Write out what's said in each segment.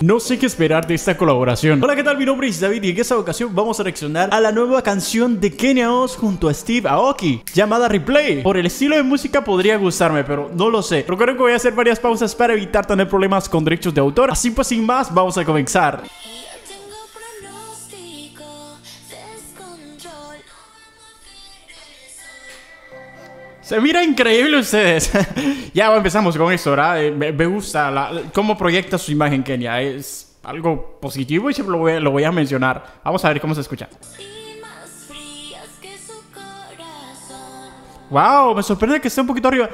No sé qué esperar de esta colaboración. Hola, ¿qué tal? Mi nombre es David y en esta ocasión vamos a reaccionar a la nueva canción de Kenya Oz junto a Steve Aoki, llamada Replay. Por el estilo de música podría gustarme, pero no lo sé. Recuerden que voy a hacer varias pausas para evitar tener problemas con derechos de autor. Así pues, sin más, vamos a comenzar. Se mira increíble ustedes. ya empezamos con eso, ¿verdad? Eh, me, gusta cómo proyecta su imagen Kenia. Es algo positivo y siempre lo voy, a mencionar. Vamos a ver cómo se escucha. Wow, me sorprende que esté un poquito arriba.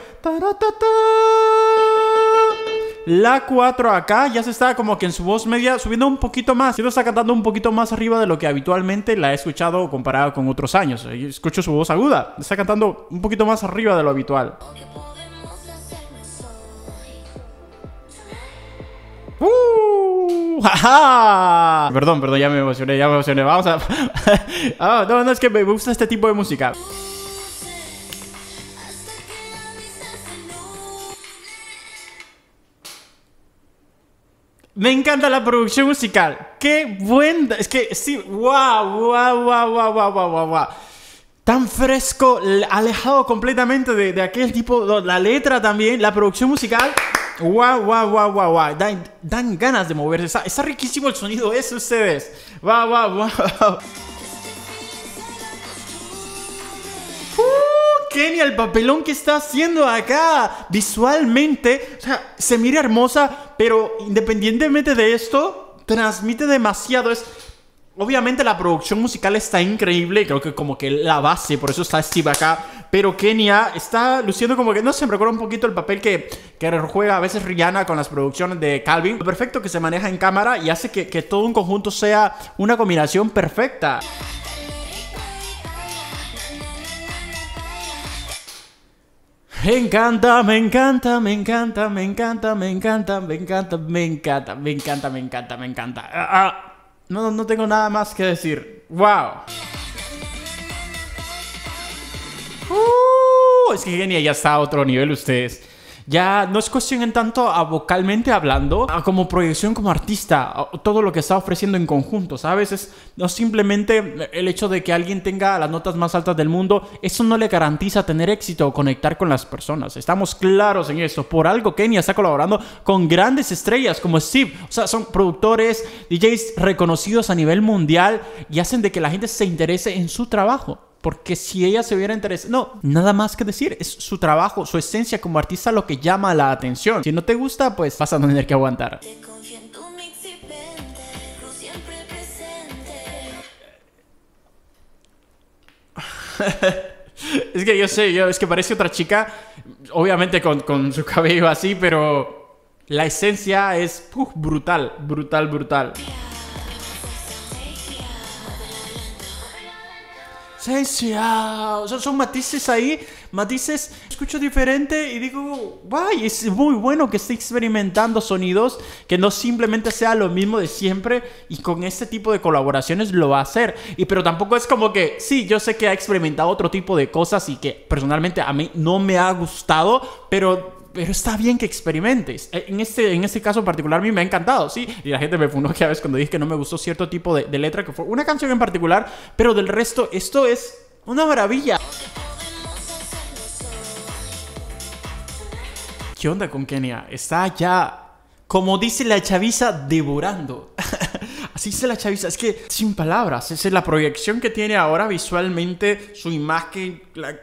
La 4 acá ya se está como que en su voz media subiendo un poquito más. Siento está cantando un poquito más arriba de lo que habitualmente la he escuchado comparado con otros años. Escucho su voz aguda. Está cantando un poquito más arriba de lo habitual. ¡Uh! Perdón, perdón, ya me emocioné, ya me emocioné. Vamos a... ah, no, no, es que me gusta este tipo de música. Me encanta la producción musical. Qué buen. Es que sí. Wow, wow, wow, wow, wow, wow, wow. Tan fresco, alejado completamente de, aquel tipo. La letra también, la producción musical. Wow, wow, wow, wow, wow. Dan, ganas de moverse. Está, riquísimo el sonido ese, ustedes. Wow, wow, wow. Kenia, el papelón que está haciendo acá visualmente, o sea, se mira hermosa, pero independientemente de esto, transmite demasiado. Es, obviamente la producción musical está increíble, creo que como que la base, por eso está Steve acá, pero Kenia está luciendo como que, no sé, me recuerda un poquito el papel que, que juega a veces Rihanna con las producciones de Calvin. Lo perfecto que se maneja en cámara y hace que, que todo un conjunto sea una combinación perfecta. Me encanta, me encanta, me encanta, me encanta, me encanta, me encanta, me encanta, me encanta, me encanta, me encanta. no, no tengo nada más que decir. ¡Wow! Uh, es que genial, ya está a otro nivel ustedes ya no es cuestión en tanto a vocalmente hablando, a como proyección como artista, todo lo que está ofreciendo en conjunto, ¿sabes? Es no simplemente el hecho de que alguien tenga las notas más altas del mundo, eso no le garantiza tener éxito o conectar con las personas. Estamos claros en eso. Por algo Kenia está colaborando con grandes estrellas como Steve. O sea, son productores, DJs reconocidos a nivel mundial y hacen de que la gente se interese en su trabajo. Porque si ella se hubiera interesado, no, nada más que decir, es su trabajo, su esencia como artista lo que llama la atención. Si no te gusta, pues vas a tener que aguantar. es que yo sé, yo, es que parece otra chica, obviamente con, con su cabello así, pero la esencia es brutal, brutal, brutal. O sea, son matices ahí, matices, escucho diferente y digo, guay, es muy bueno que esté experimentando sonidos, que no simplemente sea lo mismo de siempre y con este tipo de colaboraciones lo va a hacer. Y pero tampoco es como que, sí, yo sé que ha experimentado otro tipo de cosas y que personalmente a mí no me ha gustado, pero pero está bien que experimentes. Eh, en este, en este caso particular a mí me ha encantado, ¿sí? Y la gente me funó que a veces cuando dije que no me gustó cierto tipo de, letra, que fue una canción en particular, pero del resto, esto es una maravilla. ¿Qué onda con Kenia? Está ya, como dice la chaviza, devorando. Así dice la chaviza, es que sin palabras, es la proyección que tiene ahora visualmente, su imagen, la...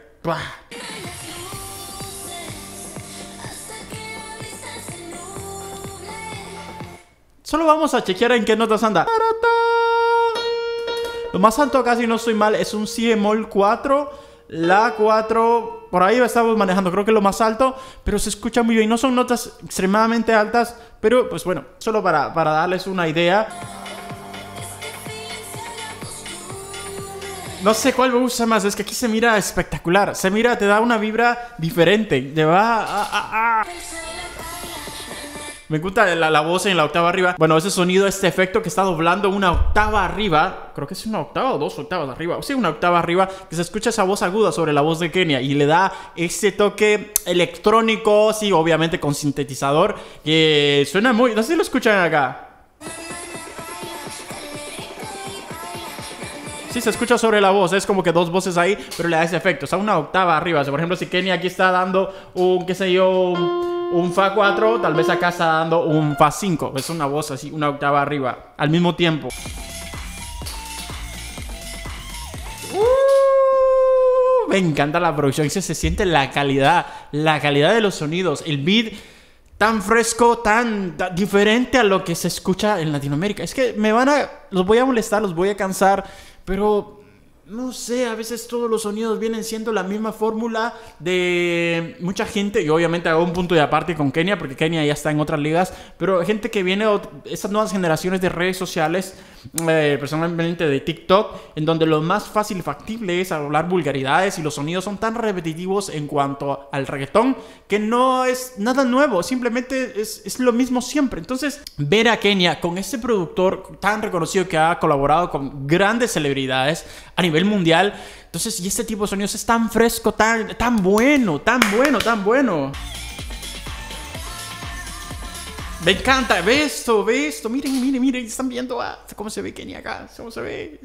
Solo vamos a chequear en qué notas anda. Lo más alto casi no estoy mal es un si bemol 4. La 4, por ahí estamos manejando, creo que lo más alto, pero se escucha muy bien. No son notas extremadamente altas, pero pues bueno, solo para, para darles una idea. No sé cuál me gusta más, es que aquí se mira espectacular. Se mira, te da una vibra diferente. Te va a... Me gusta la, la, voz en la octava arriba. Bueno, ese sonido, este efecto que está doblando una octava arriba. Creo que es una octava o dos octavas arriba. O sí, una octava arriba. Que se escucha esa voz aguda sobre la voz de Kenia. Y le da ese toque electrónico. Sí, obviamente con sintetizador. Que suena muy. No sé si lo escuchan acá. Sí, se escucha sobre la voz, es como que dos voces ahí, pero le da ese efecto. O sea, una octava arriba. O sea, por ejemplo, si Kenny aquí está dando un, qué sé yo, un, Fa 4, tal vez acá está dando un Fa 5. Es una voz así, una octava arriba, al mismo tiempo. Uh, me encanta la producción, se, se siente la calidad, la calidad de los sonidos, el beat tan fresco, tan, diferente a lo que se escucha en Latinoamérica. Es que me van a, los voy a molestar, los voy a cansar, pero no sé, a veces todos los sonidos vienen siendo la misma fórmula de mucha gente, y obviamente hago un punto de aparte con Kenia, porque Kenia ya está en otras ligas, pero gente que viene, estas nuevas generaciones de redes sociales, eh, personalmente de TikTok, en donde lo más fácil y factible es hablar vulgaridades y los sonidos son tan repetitivos en cuanto al reggaetón, que no es nada nuevo, simplemente es, es lo mismo siempre. Entonces, ver a Kenia con este productor tan reconocido que ha colaborado con grandes celebridades a nivel mundial. Entonces, y este tipo de sonidos es tan fresco, tan, tan bueno, tan bueno, tan bueno. Me encanta, ve esto, ve esto, miren, miren, miren, están viendo ah, cómo se ve Kenia acá, cómo se ve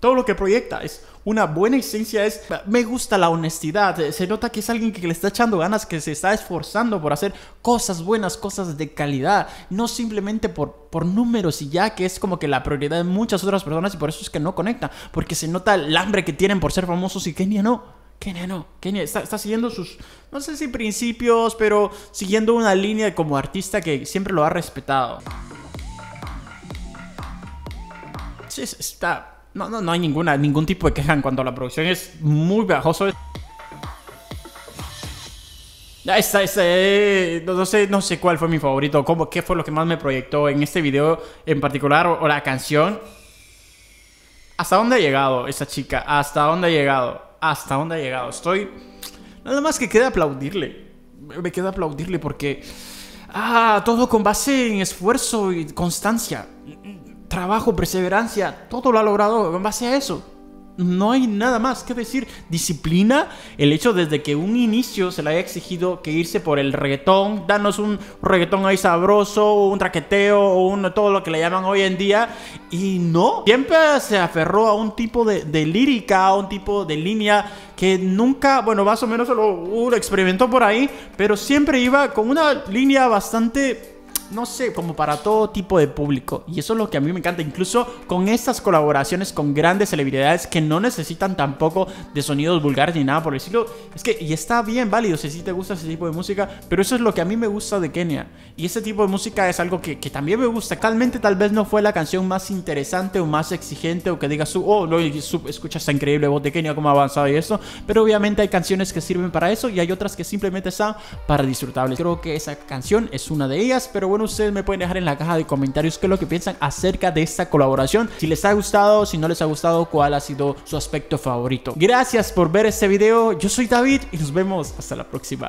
todo lo que proyecta. Es una buena esencia. Es, me gusta la honestidad. Se nota que es alguien que le está echando ganas, que se está esforzando por hacer cosas buenas, cosas de calidad. No simplemente por, por números y ya, que es como que la prioridad de muchas otras personas y por eso es que no conecta. Porque se nota el hambre que tienen por ser famosos y Kenia no. Kenia no, Kenia está, está, siguiendo sus, no sé si principios, pero siguiendo una línea como artista que siempre lo ha respetado. Sí, está, no, no, no hay ninguna, ningún tipo de queja en cuanto a la producción. Es muy bajoso. Ya está, este, no, sé, no sé cuál fue mi favorito, cómo, qué fue lo que más me proyectó en este video en particular o, la canción. ¿Hasta dónde ha llegado esa chica? ¿Hasta dónde ha llegado? ¿Hasta dónde ha llegado? Estoy... Nada más que queda aplaudirle. Me queda aplaudirle porque... Ah, todo con base en esfuerzo y constancia trabajo, perseverancia, todo lo ha logrado en base a eso. No hay nada más que decir. Disciplina, el hecho desde que un inicio se le haya exigido que irse por el reggaetón, danos un reggaetón ahí sabroso, un traqueteo, o un, todo lo que le llaman hoy en día. Y no, siempre se aferró a un tipo de, lírica, a un tipo de línea que nunca, bueno, más o menos lo experimentó por ahí, pero siempre iba con una línea bastante no sé, como para todo tipo de público. Y eso es lo que a mí me encanta, incluso con estas colaboraciones con grandes celebridades que no necesitan tampoco de sonidos vulgares ni nada por decirlo. Es que, y está bien válido si sí te gusta ese tipo de música, pero eso es lo que a mí me gusta de Kenia. Y ese tipo de música es algo que, también me gusta. Tal vez no fue la canción más interesante o más exigente o que digas, oh, no, escuchas esta increíble voz de Kenia, cómo ha avanzado y eso. Pero obviamente hay canciones que sirven para eso y hay otras que simplemente están para disfrutables. Creo que esa canción es una de ellas, pero ustedes me pueden dejar en la caja de comentarios qué es lo que piensan acerca de esta colaboración. Si les ha gustado, si no les ha gustado, cuál ha sido su aspecto favorito. Gracias por ver este video. Yo soy David y nos vemos hasta la próxima.